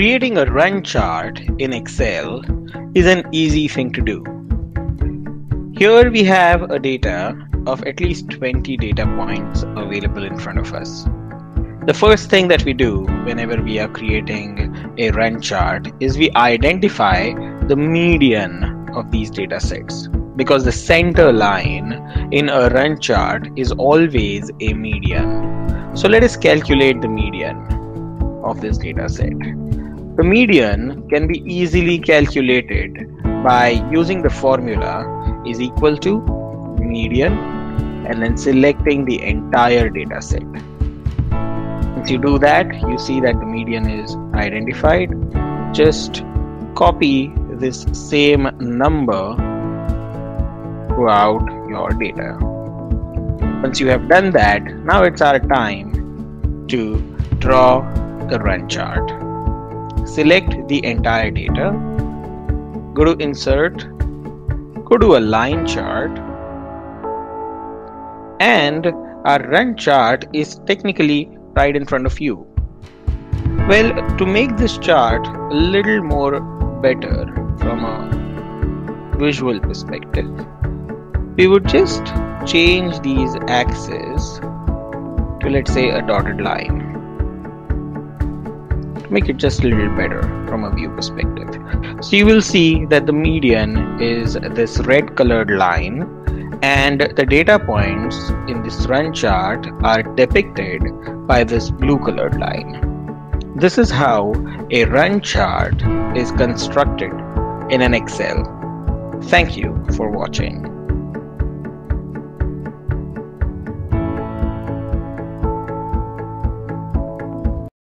Creating a run chart in Excel is an easy thing to do. Here we have a data of at least 20 data points available in front of us. The first thing that we do whenever we are creating a run chart is we identify the median of these data sets because the center line in a run chart is always a median. So let us calculate the median of this data set. The median can be easily calculated by using the formula is equal to median and then selecting the entire data set. Once you do that, you see that the median is identified. Just copy this same number throughout your data. Once you have done that, now it's our time to draw the run chart. Select the entire data, go to insert, go to a line chart, and our run chart is technically right in front of you. Well, to make this chart a little more better from a visual perspective, we would just change these axes to let's say a dotted line make it just a little better from a view perspective. So you will see that the median is this red colored line and the data points in this run chart are depicted by this blue colored line. This is how a run chart is constructed in an Excel. Thank you for watching.